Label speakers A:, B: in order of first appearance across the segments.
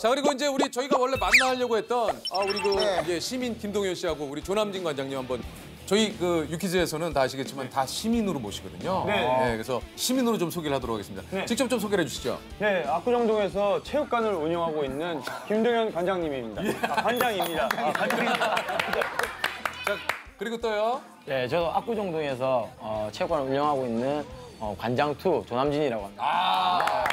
A: 자 그리고 이제 우리 저희가 원래 만나려고 했던 아 우리 그
B: 네.
A: 예, 시민 김동현 씨하고 우리 조남진 관장님 한번 저희 그 유키즈에서는 다 아시겠지만 다 시민으로 모시거든요.
C: 네.
A: 그래서 시민으로 좀 소개를 하도록 하겠습니다.
C: 네.
A: 직접 좀 소개를 해주시죠.
C: 네, 압구정동에서 체육관을 운영하고 있는 김동현 관장님입니다. 아, 관장입니다. 아, 관장입니다.
A: 자 그리고 또요.
D: 네, 저도 압구정동에서 어, 체육관을 운영하고 있는 어, 관장투 조남진이라고 합니다.
A: 아,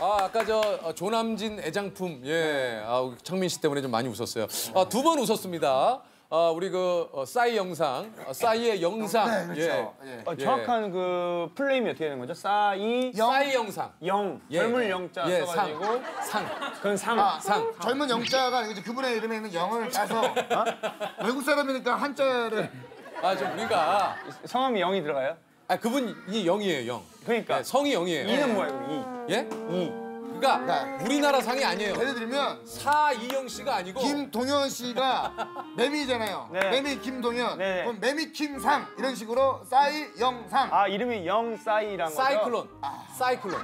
A: 아 아까 저 어, 조남진 애장품 예, 아, 우리 창민 씨 때문에 좀 많이 웃었어요. 아, 두 번 웃었습니다. 아, 우리 그 어, 싸이 영상, 어, 싸이의 영상,
B: 네, 그렇죠. 예.
C: 어, 정확한 그 플레임이 어떻게 되는 거죠? 싸이
A: 예, 싸이 영상,
C: 영,
A: 예.
C: 젊은 영자
A: 예,
C: 써가지고
A: 상,
C: 그건 상.
B: 아,
A: 상.
B: 젊은 영자가 이제 그분의 이름에 있는 영을 따서 어? 외국 사람이니까 한자를
A: 아, 좀 우리가
C: 성함이 영이 들어가요?
A: 아 그분이 영이에요, 영.
C: 그러니까
A: 네, 성이 영이에요.
C: 이는 뭐예요?
A: 예?
C: 이. 이.
A: 그러니까
B: 네.
A: 우리나라 상이 아니에요.
B: 예를 들면
A: 사이영 씨가 아니고
B: 김동현 씨가 매미잖아요.
C: 네.
B: 매미 김동현.
C: 네.
B: 그럼 매미 김상 이런 식으로 싸이 영상.
C: 아, 이름이 영 싸이란 거죠?
A: 사이클론, 사이클론.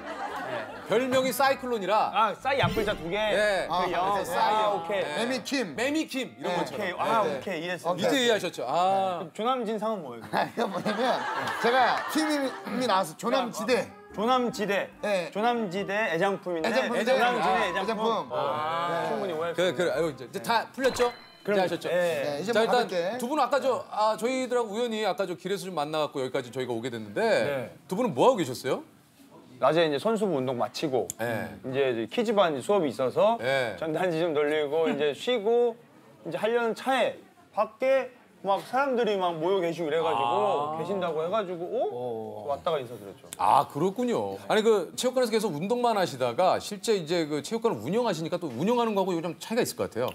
A: 별명이 사이클론이라
C: 아, 싸이 앞글자 두 개.
A: 예.
B: 아,
C: 그 영.
B: 그래서
C: 아,
B: 싸이.
C: 오케이.
A: 네.
B: 매미 김.
A: 매미킴 이런
B: 네.
A: 것처럼.
C: 오케이. 아,
B: 네.
C: 오케이. 이해했습니다.
A: 이제 이해하셨죠? 아.
C: 조남진 상은 뭐예요?
B: 아, 이거 뭐냐면 제가 팀이 나와서 조남지대.
C: 조남지대.
B: 네.
C: 조남지대 애장품인데
B: 애장품.
C: 조남지대
A: 아,
C: 애장품.
B: 애장품.
C: 아, 충분히 오해할 수
A: 그,
C: 있는.
A: 그, 아유, 이제, 이제 다 풀렸죠? 이제 하셨죠?
C: 예.
B: 네, 이제 자뭐
A: 일단
B: 가볼게.
A: 두 분은 아까 저 아, 저희들하고 우연히 아까 저 길에서 좀 만나갖고 여기까지 저희가 오게 됐는데
C: 네.
A: 두 분은 뭐 하고 계셨어요?
C: 낮에 이제 선수부 운동 마치고
A: 네.
C: 이제 이제 키즈반 수업이 있어서
A: 네.
C: 전단지 좀 돌리고 이제 쉬고 이제 하려는 차에 밖에 막 사람들이 막 모여 계시고 이래가지고 계신다고 해가지고 어? 왔다가 인사드렸죠.
A: 아 그렇군요. 아니 그 체육관에서 계속 운동만 하시다가 실제 이제 그 체육관을 운영하시니까 또 운영하는 거하고 요즘 차이가 있을 것 같아요.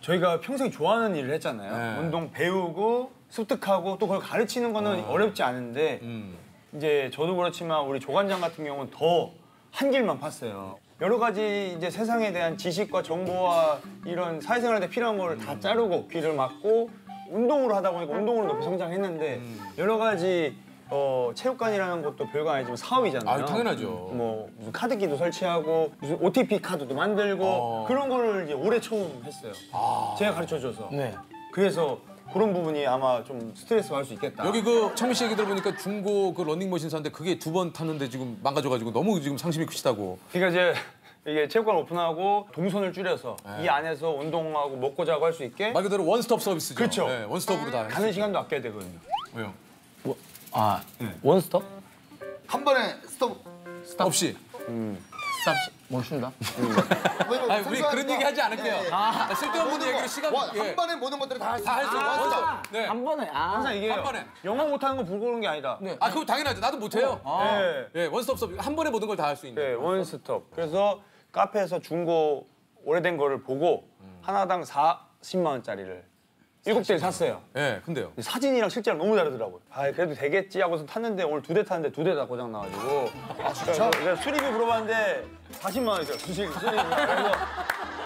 C: 저희가 평생 좋아하는 일을 했잖아요.
A: 네.
C: 운동 배우고 습득하고 또 그걸 가르치는 거는 어 렵지 않은데
A: 음.
C: 이제 저도 그렇지만 우리 조관장 같은 경우는 더 한 길만 팠어요. 여러 가지 이제 세상에 대한 지식과 정보와 이런 사회생활에 필요한 거를 다 자르고 귀를 막고 운동으로 하다 보니까 운동으로 높이 성장했는데 여러 가지 어, 체육관이라는 것도 별거 아니지만 사업이잖아요.
A: 아 당연하죠.
C: 뭐 무슨 카드기도 설치하고 무슨 OTP 카드도 만들고
A: 어.
C: 그런 거를 이제 올해 처음 했어요. 제가 가르쳐 줘서.
D: 네.
C: 그래서 그런 부분이 아마 좀 스트레스 받을 수 있겠다.
A: 여기 그 창민 씨 얘기 들어보니까 중고 그 런닝머신 샀는데 그게 두 번 탔는데 지금 망가져가지고 너무 지금 상심이 크시다고.
C: 그러니까 이제 이게 체육관 오픈하고 동선을 줄여서
A: 네.
C: 이 안에서 운동하고 먹고 자고 할 수 있게
A: 말 그대로 원스톱 서비스죠.
C: 그렇죠.
A: 네, 원스톱으로 다.
C: 가는 시간도 아껴야 되거든요.
A: 왜요?
D: 아, 원스톱?
B: 한 번에 스톱.
A: 없이.
D: stop 시- 멈춘다?
B: 왜냐면
A: 아니, 우리. 그런 얘기 하지 않을게요.
B: 예, 예.
A: 아, 쓸데없는
B: 모든
A: 얘기로
B: 거,
A: 시간
B: 와,
A: 예.
B: 한 번에 모든 것들을 다 할 수 있어.
A: 원스톱. 네.
D: 한 번에, 아.
C: 항상 이게
A: 한 번에.
C: 영어 못하는 건 부끄러운 게 아니다. 네.
A: 아 그거 당연하죠. 나도 못해요. 예, 원스톱 서비스 한 번에 모든 걸 다 할 수 있는.
C: 네, 원스톱. 그래서 카페에서 중고 오래된 거를 보고 하나당 40만 원짜리를 일곱 대를 샀어요.
A: 예, 근데요.
C: 근데 사진이랑 실제랑 너무 다르더라고요. 아 그래도 되겠지 하고서 탔는데 오늘 두 대 탔는데 두 대 다 고장 나가지고. 아 진짜? 그래서 수리비 물어봤는데 40만 원이죠. 수리비. 수리비. 그래서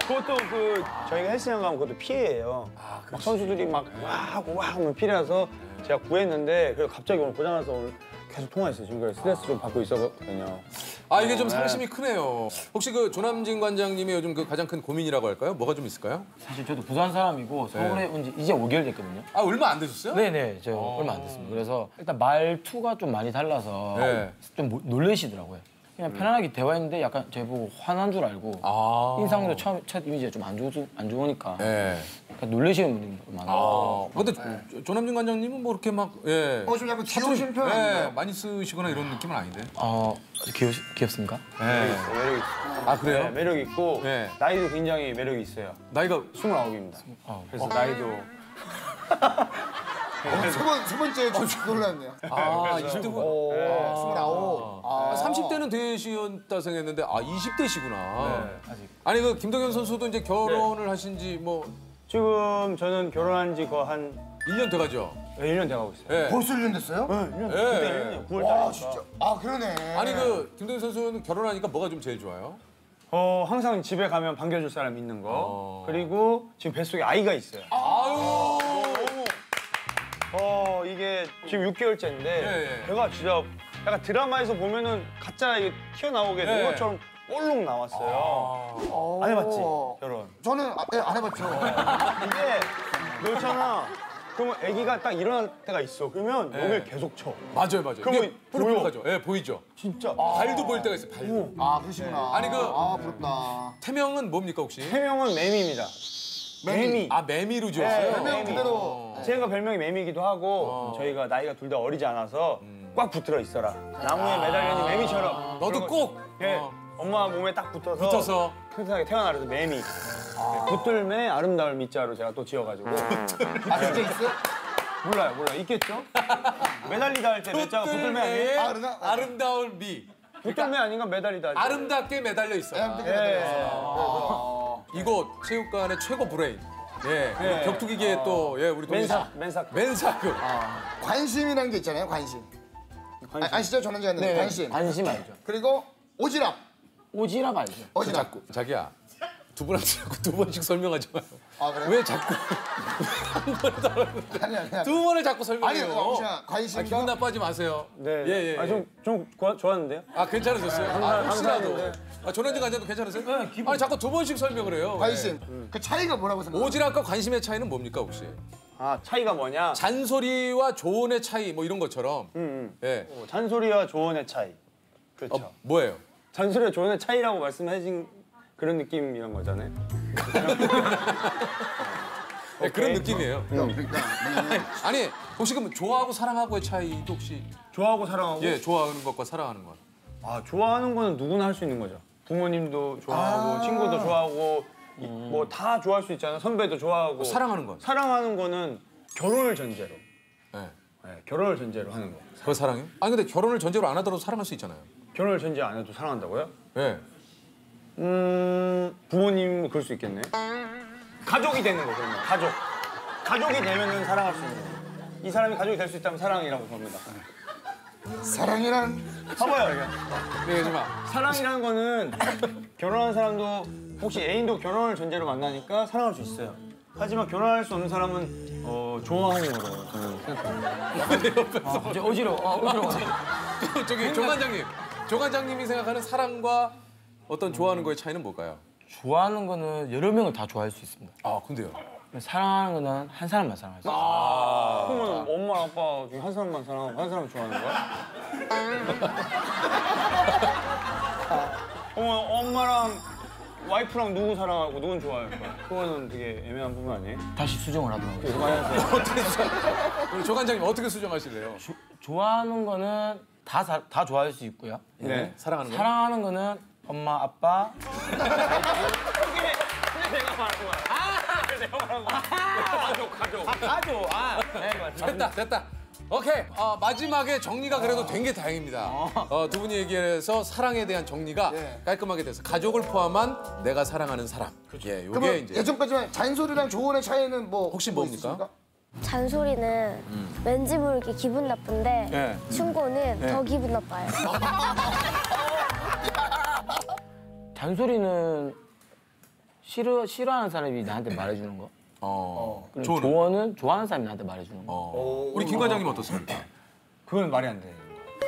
C: 그것도 그 저희가 헬스장 가면 그것도 피해예요. 막 선수들이 막와 하고 와 하면 피해서 제가 구했는데 그래서 갑자기 오늘 고장 나서 오늘 계속 통화했어요. 지금 그래서 스트레스 좀 받고 있었거든요.
A: 아 이게 좀 상심이 크네요. 혹시 그 조남진 관장님의 요즘 그 가장 큰 고민이라고 할까요? 뭐가 좀 있을까요?
D: 사실 저도 부산 사람이고 서울에 온 지 이제 5개월 됐거든요.
A: 아 얼마 안 되셨어요?
D: 네네, 저 얼마 안 됐습니다. 그래서 일단 말투가 좀 많이 달라서
A: 네.
D: 좀 모- 놀라시더라고요. 그냥 편안하게 대화했는데 약간 제 보고 화난 줄 알고
A: 아.
D: 인상도 처음 첫 이미지가 좀 안 좋, 안 좋으니까
A: 예.
D: 약간 놀라시는 분이 많아요.
A: 아, 근데 조- 조남진 관장님은 뭐 이렇게 막 예.
B: 어, 좀 약간 귀여우신 편?
A: 예, 많이 쓰시거나 이런 느낌은 아닌데.
D: 어, 귀엽, 귀엽습니까?
A: 예.
C: 매력
A: 있아
C: 네,
A: 그래요?
C: 매력 있고
A: 네.
C: 나이도 굉장히 매력이 있어요.
A: 나이가
C: 29입니다. 그래서 나이도
B: 어, 세, 번, 세 번째 좀 놀랐네요.
A: 아 20대고
B: 오, 스물아홉. 아,
A: 30대는 되셨다 생각했는데 아 20대시구나.
C: 아직.
A: 아니 그 김동현 선수도 이제 결혼을 하신 지뭐
C: 지금 저는 결혼한 지 거의 한
A: 1년 돼가죠.
C: 1년 돼가고 있어요.
A: 예.
B: 벌써 1년 됐어요?
C: 네, 1년.
A: 예.
C: 그때 1년이요. 9월 달에.
B: 와, 진짜. 아, 그러네.
A: 아니 그 김동현 선수는 결혼하니까 뭐가 좀 제일 좋아요?
C: 어, 항상 집에 가면 반겨줄 사람 있는 거.
A: 어.
C: 그리고 지금 뱃속에 아이가 있어요.
A: 아유.
C: 어, 이게 지금 6개월째인데
A: 예, 예.
C: 배가 진짜 약간 드라마에서 보면은 가짜 이게 튀어나오게 된
A: 예.
C: 것처럼 볼록 나왔어요. 안 해봤지 결혼.
B: 저는 아, 네, 안 해봤죠.
C: 이게 놓잖아. 그러면 아기가 딱 일어날 때가 있어. 그러면
A: 네.
C: 여길 계속 쳐.
A: 맞아요, 맞아요.
C: 그럼
A: 이게
C: 보여.
A: 뽀록뽀록하죠. 예, 보이죠.
C: 진짜.
A: 발도 보일 때가 있어요. 발도.
B: 아 그러시구나.
A: 아니, 그-
B: 아 부럽다.
A: 태명은 뭡니까 혹시?
C: 태명은 매미입니다. 매미.
A: 아 매미로 지었어요.
C: 네,
B: 명 그대로.
C: 제가 별명이 매미이기도 하고 저희가 나이가 둘 다 어리지 않아서 꽉 붙들어 있어라. 나무에 매달려 있는 매미처럼.
A: 너도 꼭
C: 예,
A: 어,
C: 엄마 몸에 딱 붙어서
A: 붙어서
C: 튼튼하게 태어나서 매미. 네, 붙들매 아름다울 미 자로 제가 또 지어가지고
B: 아 진짜 있어?
C: 몰라요, 몰라요. 있겠죠? 매달리다 할 때 매자가 붙들매 아니에요?
B: 아, 그러나?
A: 아름다울 미.
C: 붙들매 아닌가 매달리다 할 때.
A: 아름답게 매달려 있어.
C: 예.
A: 이곳 체육관의 최고 브레인. 예.
C: 네.
A: 격투기계의 또 예, 우리 동희 씨.
C: 맨사, 맨사.
A: 맨사급.
B: 관심이라는 게 있잖아요. 관심. 아, 아시죠? 전원지가 있는 관심.
D: 관심 알죠?
B: 그리고 오지랖.
D: 오지랖 알죠?
B: 오지랖.
A: 자기야. 두 분한테 자꾸 두 번씩 설명하지 마요.
B: 아, 그래요?
A: 왜 자꾸 한 번에 다르는데
B: 아니 아니 아니.
A: 두 번을 자꾸 설명해요.
B: 아니, 혹시나 관심과-
A: 아, 기분 나빠하지 마세요.
C: 네.
A: 예, 예.
C: 아, 좀, 좀 좋아- 좋았는데요?
A: 아 괜찮으셨어요? 아,
C: 항상-
A: 혹시라도.
C: 항상
A: 아, 조난지 관장도 괜찮으세요? 아니 자꾸 두 번씩 설명을 해요.
B: 관심.
A: 왜?
B: 그 차이가 뭐라고 생각해요?
A: 오지랖과 관심의 차이는 뭡니까 혹시?
C: 아, 차이가 뭐냐?
A: 잔소리와 조언의 차이 뭐 이런 것처럼.
C: 음,
A: 예.
C: 음. 잔소리와 조언의 차이. 그렇죠.
A: 어, 뭐예요?
C: 잔소리와 조언의 차이라고 말씀하신 그런 느낌 이런 거잖아요.
A: 예, 그런 느낌이에요.
B: 그러니까 뭐냐면
A: 아니 혹시 그럼 좋아하고 사랑하고의 차이도 혹시
C: 좋아하고 사랑하고?
A: 예 좋아하는 것과 사랑하는 것.
C: 아, 좋아하는 거는 누구나 할 수 있는 거죠. 부모님도 좋아하고, 친구도 좋아하고, 뭐다 좋아할 수 있잖아요. 선배도 좋아하고.
A: 사랑하는 건.
C: 사랑하는 거는 결혼을 전제로.
A: 예.
C: 네, 결혼을 전제로 하는 거.
A: 그걸 사랑해요? 아니 근데 결혼을 전제로 안 하더라도 사랑할 수 있잖아요.
C: 결혼을 전제 안 해도 사랑한다고요?
A: 예.
C: 음, 부모님 그럴 수 있겠네. 가족이 되는 거 그러면 가족. 가족이 되면은 사랑할 수 있는 거. 이 사람이 가족이 될 수 있다면 사랑이라고 봅니다.
B: 사랑이란
C: 봐봐요, 이게.
A: 얘기하지 마.
C: 사랑이라는 거는 결혼한 사람도 혹시 애인도 결혼을 전제로 만나니까 사랑할 수 있어요. 하지만 결혼할 수 없는 사람은 어, 좋아하는 거로 저는 생각합니다.
D: 이제 어지러워. 어, 어지러워.
A: 저기 조 관장님, 조 관장님이 생각하는 사랑과 어떤 좋아하는 거의 차이는 뭘까요?
D: 좋아하는 거는 여러 명을 다 좋아할 수 있습니다.
A: 아 근데요.
D: 사랑하는 거는 한 사람만 사랑할 수 있어요.
C: 그러면 엄마 아빠 중에 한 사람만 사랑하고 한 사람 좋아하는 거야? 어머 엄마랑 와이프랑 누구 사랑하고 누군 좋아할 거야? 그거는 되게 애매한 부분 아니에요?
D: 다시 수정을 하더라고요.
C: 그만하세요.
A: 어떻게 수정? 우리 조 관장님 어떻게 수정하실래요?
D: 좋아하는 거는 다, 사- 다 좋아할 수 있고요.
C: 네.
A: 사랑하는 거?
D: 사랑하는 거는 엄마, 아빠, 가족. 아, 네, 맞습니다.
A: 됐다, 됐다. 오케이. 어, 마지막에 정리가 그래도 된 게 다행입니다. 어, 두 분이 얘기해서 사랑에 대한 정리가
B: 네.
A: 깔끔하게 돼서 가족을 포함한 내가 사랑하는 사람. 예, 요게 이제
B: 예전까지만 잔소리랑 조언의 차이는 뭐
A: 혹시
B: 뭐
A: 뭡니까?
B: 있으십니까?
E: 잔소리는 왠지 모르게 기분 나쁜데
A: 네.
E: 충고는 더 기분 나빠요.
D: 잔소리는 싫어, 싫어하는 사람이 나한테 말해주는 거.
A: 어,
D: 그리고
A: 조언은?
D: 조언은 좋아하는 사람이 나한테 말해주는 거.
A: 어. 우리 김 관장님 어떻습니까?
C: 그건 말이 안 돼.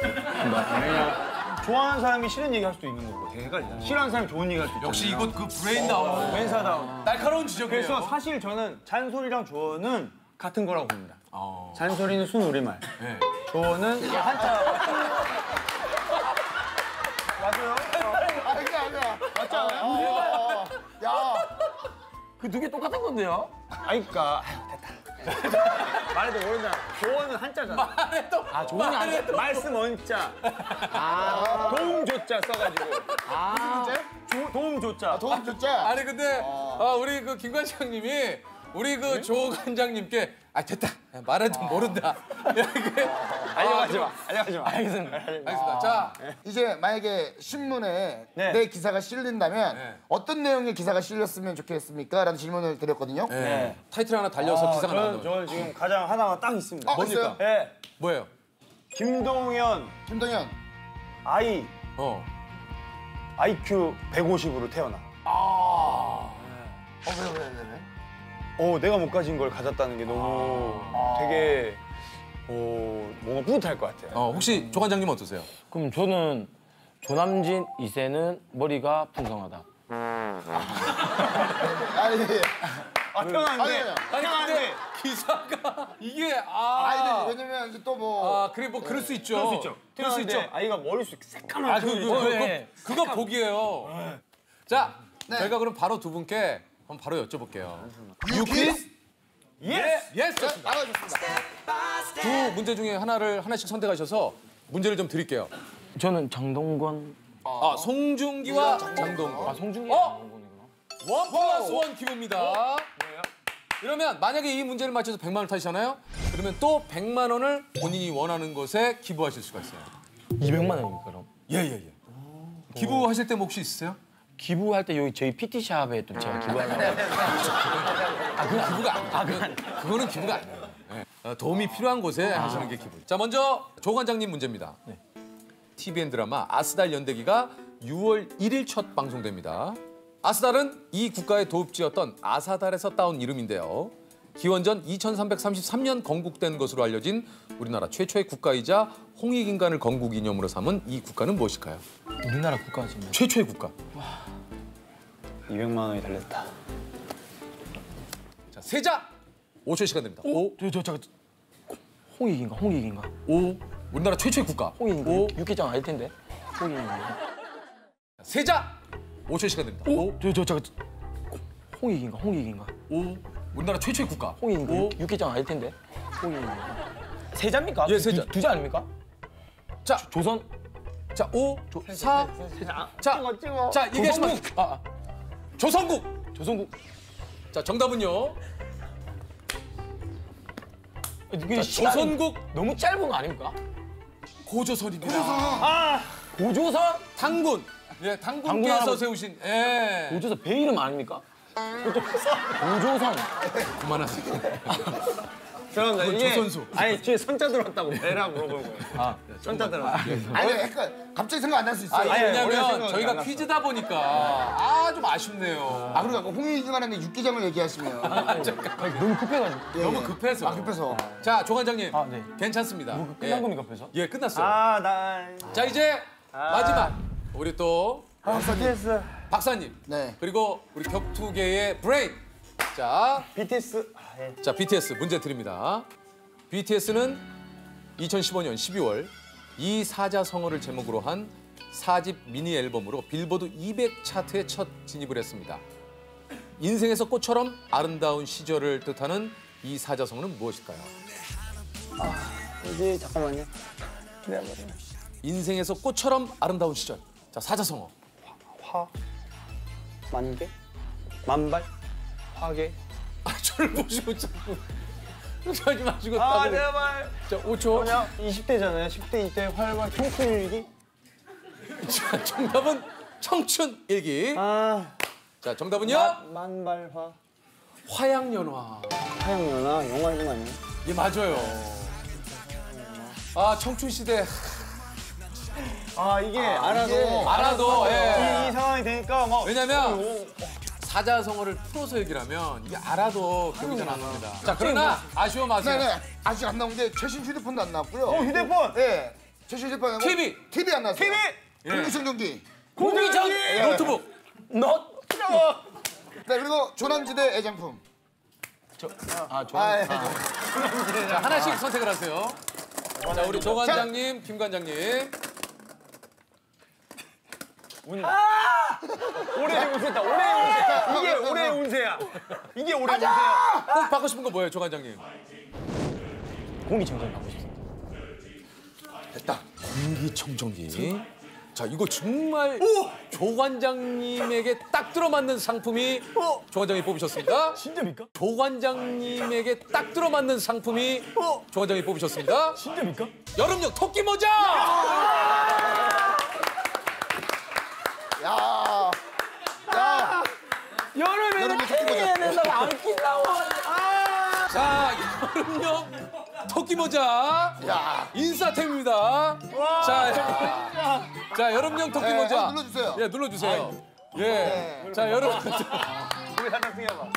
C: 왜냐 좋아하는 사람이 싫은 얘기 할 수도 있는 거고 되게 헷갈리잖아. 싫어하는 사람이 좋은 얘기 할 수도 있잖아요.
A: 역시 이곳 그 브레인 나오는
C: 왼사다.
A: 날카로운 지적이에요.
C: 그래서 사실 저는 잔소리랑 조언은 같은 거라고 봅니다.
A: 어.
C: 잔소리는 순우리말,
A: 네.
C: 조언은 한자. 맞아요?
B: 아 그게 아니야. 맞지 않아요? 야,
D: 그 두 개 똑같은 건데요?
C: 아니, 그니까. 아유, 됐다. 말해도 모른다. 조언은 한자잖아.
D: 아, 조언이 안 돼.
C: 말씀 원자. 아. 도움 조자 써가지고.
D: 아,
C: 조, 도움 조자.
B: 도움 줬자.
A: 아니 근데 아, 우리 그 김 관장님이 우리 그 조 관장님께 아 됐다 말해도 모른다 이렇게
C: 알려가지 마. 알려가지 마.
D: 알겠습니다.
A: 알겠습니다. 자
B: 이제 만약에 신문에
C: 네.
B: 내 기사가 실린다면
A: 네.
B: 어떤 내용의 기사가 실렸으면 좋겠습니까? 라는 질문을 드렸거든요.
A: 네. 타이틀 하나 달려서 기사가
C: 저는,
A: 나온다.
C: 저는 지금 가장 하나가 딱 있습니다.
B: 어,
A: 뭡니까?
C: 예.
A: 뭐예요?
C: 김동현
B: 김동현.
C: 아이
A: 어.
C: IQ 150으로 태어나.
B: 어, 왜, 왜, 왜, 왜?
C: 어, 내가 못 가진 걸 가졌다는 게 너무 되게 어, 뭔가 뿌듯할 것 같아요.
A: 어 혹시 조 관장님 어떠세요?
D: 그럼 저는 조남진 2세는 머리가 풍성하다.
B: 아니,
C: 아 태어났는데
B: 아니,
A: 아니 근데 기사가 이게 아,
B: 아니, 왜냐면 이제 또 뭐.
A: 아 그래 뭐 그럴 수 있죠.
C: 그럴 수 있죠.
A: 그럴 수 있죠.
C: 아이가 머리숱 새까만
A: 아, 그, 그, 그,
D: 네.
A: 그, 그거 복이에요. 자,
B: 네.
A: 저희가 그럼 바로 두 분께 한번 바로 여쭤볼게요.
B: 유퀴즈?
A: Yes. Yes!
B: 네, 나가겠습니다.
A: 두 문제 중에 하나를 하나씩 선택하셔서 문제를 좀 드릴게요.
D: 저는 장동건.
A: 아, 송중기와 장동건.
D: 아, 송중기.
A: 어?
D: 장동건이구나.
A: 원 플러스 원 기부입니다. 이러면 만약에 이 문제를 맞춰서 100만 원 타시잖아요? 그러면 또 100만 원을 본인이 원하는 곳에 기부하실 수가 있어요.
D: 200만 원입니까, 그럼?
A: 예, 예, 예. 기부하실 때 뭐 혹시 있으세요?
D: 기부할 때 여기 저희 PT샵에 또 제가 기부하려고.
A: 아, 그건 기부가 아니에요. 아, 그건, 그거는 기부가 아니에요. 예. 어, 도움이 필요한 곳에 하시는 게 기부. 자, 먼저 조 관장님 문제입니다. TVN 드라마 아스달 연대기가 6월 1일 첫 방송됩니다. 아스달은 이 국가의 도읍지였던 아사달에서 따온 이름인데요. 기원전 2333년 건국된 것으로 알려진 우리나라 최초의 국가이자 홍익인간을 건국 기념으로 삼은 이 국가는 무엇일까요?
D: 우리나라 국가지만.
A: 최초의 국가.
C: 200만 원이 달렸다.
A: 자, 세자 5초 시간 됩니다. 5,
D: 저, 저, 저, 홍익인가, 홍익인가?
A: 5. 우리나라 최초의 국가.
D: 홍익인가?
A: 오.
D: 육개장 아닐 텐데. 홍익인가?
A: 세자 5초 시간 됩니다. 5,
D: 저, 저, 저, 홍익인가, 홍익인가?
A: 5. 우리나라 최초의 국가.
D: 홍익인가?
A: 오.
D: 육개장 아닐 텐데. 홍익인가? 세자입니까?
A: 예, 세자.
D: 두, 두자 아닙니까?
A: 자,
D: 조 선.
A: 자, 5, 4. 자, 자, 얘기하시면
D: 조선국. 아, 아,
A: 조선국.
D: 조선국.
A: 자, 정답은요.
D: 이게
A: 조선국
D: 너무 짧은 거 아닙니까?
A: 고조선입니다.
D: 고조선?
A: 당군. 예, 당군께서
D: 당군하고-
A: 세우신 예.
D: 고조선 배 이름 아닙니까? 고조선.
A: 그만하세요.
C: 죄송합니다.
A: 그건
C: 이게
A: 조선소.
C: 아니 뒤에 선자 들어왔다고 배라 물어보는 거예요.
D: 아,
C: 선자 들어왔.
B: 아니, 약간 갑자기 생각 안 날 수 있어요.
A: 아니,
C: 아니,
A: 왜냐면 저희가. 퀴즈다 보니까 아, 좀 아쉽네요.
B: 아, 그리고 아까 홍익인간한테 육개장을 얘기하시면.
D: 너무 급해가지고.
B: 예,
A: 너무
B: 예.
A: 급해서.
B: 아, 급해서.
A: 자, 조관장님.
D: 아, 네.
A: 괜찮습니다.
D: 뭐 끝난
A: 예.
D: 겁니까, 앞에서?
A: 예, 끝났어요.
C: 아 나.
A: 자, 이제 마지막. 우리
C: 또아 BTS.
A: 박사님.
B: 네.
A: 그리고 우리 격투계의 브레인. 자,
C: BTS. 아, 예.
A: 자 BTS 문제 드립니다. BTS는 2015년 12월 이 사자성어를 제목으로 한 4집 미니 앨범으로 빌보드 200 차트에 첫 진입을 했습니다. 인생에서 꽃처럼 아름다운 시절을 뜻하는 이 사자성어는 무엇일까요?
C: 이제 잠깐만요.
A: 인생에서 꽃처럼 아름다운 시절. 자 사자성어.
C: 화. 만개. 만발. 화개.
A: 아 저를 보시고 자꾸 하지 마시고
C: 아. 제발.
A: 자 5초.
C: 그냥 20대잖아요. 10대 이때 활발 청춘 일기.
A: 자 정답은 청춘 일기.
C: 아.
A: 자 정답은요
C: 만발화.
A: 화양연화.
C: 하양연화 영화 이름 아니에요?
A: 예 맞아요. 아 청춘 시대
C: 아 이게 알아도
A: 알아도
C: 이,
A: 예.
C: 이 상황이 되니까 막
A: 왜냐면 사자성어를 풀어서 얘기를 하면 이게 알아도 기억이 잘 안 납니다. 자 그러나 아쉬워 마세요.
B: 네네. 아직 안 나온 게 최신 휴대폰도 안 나왔고요.
C: 어, 휴대폰.
B: 예. 최신 휴대폰.
A: TV.
B: TV 안 나왔어요.
C: TV.
B: 공기청 경기.
A: 공기전 노트북.
D: 너.
B: 네, 그리고 조남지대 애장품.
D: 아, 조.
B: 아, 예.
A: 자 하나씩 선택을 하세요. 자 우리 조 관장님, 김 관장님.
C: 올해 운세다. 올해 운세. 이게 올해 운세야. 이게 올해 운세야.
A: 꼭 받고 싶은 거 뭐예요, 조 관장님?
D: 공기청정 가고 싶습니다.
A: 됐다. 공기청정기. 자 이거 정말 조 관장님에게 딱 들어맞는 상품이 조 관장이 뽑으셨습니다.
D: 진짜입니까?
A: 조 관장님에게 딱 들어맞는 상품이 조 관장이 뽑으셨습니다.
D: 진짜입니까?
A: 여름용 토끼 모자.
B: 야. 야.
D: 여름에는
B: 여름에 토끼 모자.
D: 해야 된다고 안 낀다고.
A: 자 여름용 토끼 모자.
B: 야.
A: 인싸템입니다. 자, 자 여름용 토끼
B: 네,
A: 모자.
B: 눌러주세요.
A: 예, 눌러주세요. 예. 자 여름.
C: 우리 뛰어봐.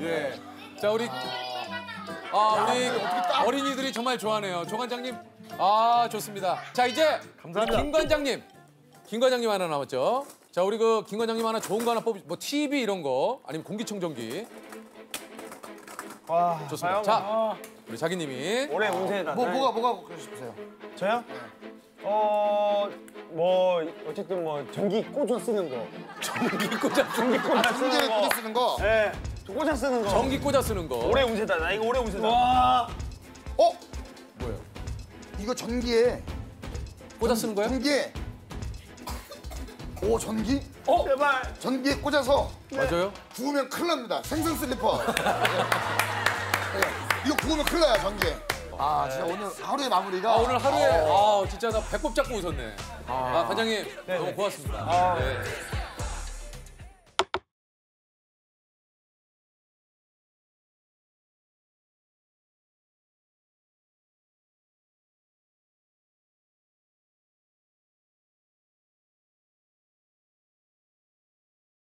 A: 예. 자 우리 아 우리 어린이들이 정말 좋아하네요. 조 관장님 아 좋습니다. 자 이제
C: 감사합니다.
A: 우리 김 관장님, 김 관장님 하나 남았죠. 자 우리 그김 관장님 하나 좋은 거 하나 뽑, 뭐 TV 이런 거 아니면 공기청정기
C: 와,
A: 좋습니다.
C: 과연
A: 자 우리 자기님이
C: 올해 운세다.
B: 뭐 뭐가 뭐가 그러고 싶으세요?
C: 저요? 어, 뭐 어쨌든 뭐 전기 꽂아 쓰는 거.
A: 전기 꽂아
C: 전기 꽂아 쓰는 거.
B: 꽂아 쓰는 거.
C: 예, 꽂아 쓰는 거.
A: 전기 꽂아 쓰는 거
C: 올해 운세다. 나 이거 올해 운세다. 와.
B: 어?
A: 뭐예요?
B: 이거 전기에
A: 꽂아 쓰는 거예요?
B: 전기에 오 전기?
C: 어? 제발.
B: 전기에 꽂아서
A: 맞아요?
B: 구우면 큰일 납니다. 생선 슬리퍼. 네. 이거 구우면 큰일 나요 전기에. 아 진짜 오늘 하루의 마무리가.
A: 아 오늘 하루에 아 진짜 나 배꼽 잡고 웃었네. 아 관장님 너무 고맙습니다. 네.